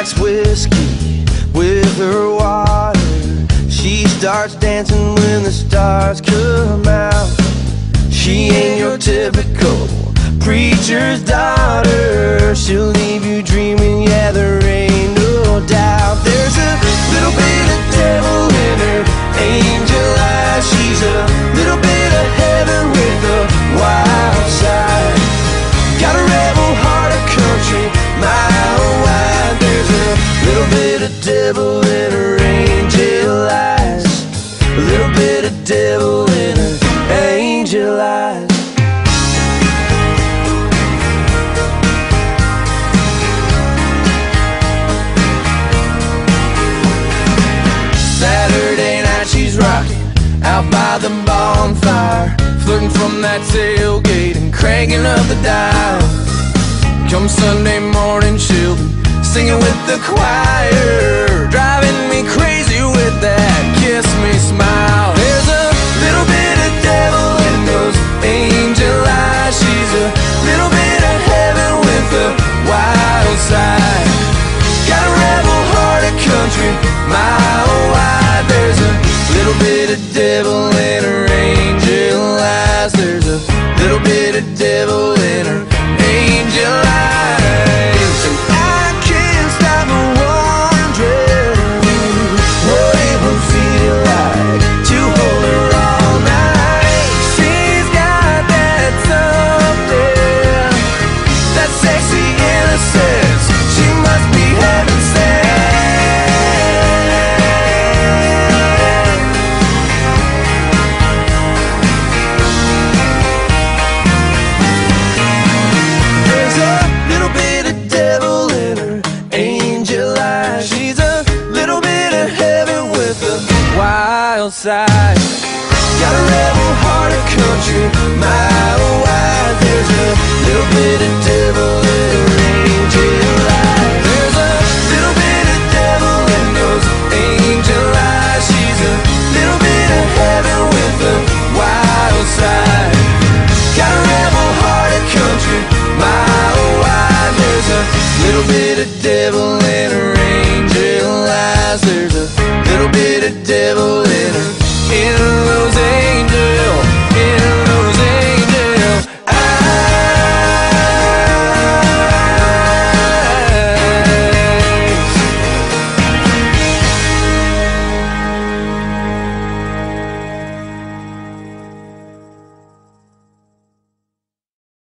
likes whiskey with her water. She starts dancing when the stars come out. She ain't your typical preacher's little bit of devil in her angel eyes. A little bit of devil in her angel eyes. Saturday night she's rocking out by the bonfire, flirting from that tailgate and cranking up the dial. Come Sunday morning, she'll singing with the choir, driving me crazy with that kiss me smile. Bit of devil in her angel eyes. She's a little bit of heaven with a wild side. Little bit of devil in her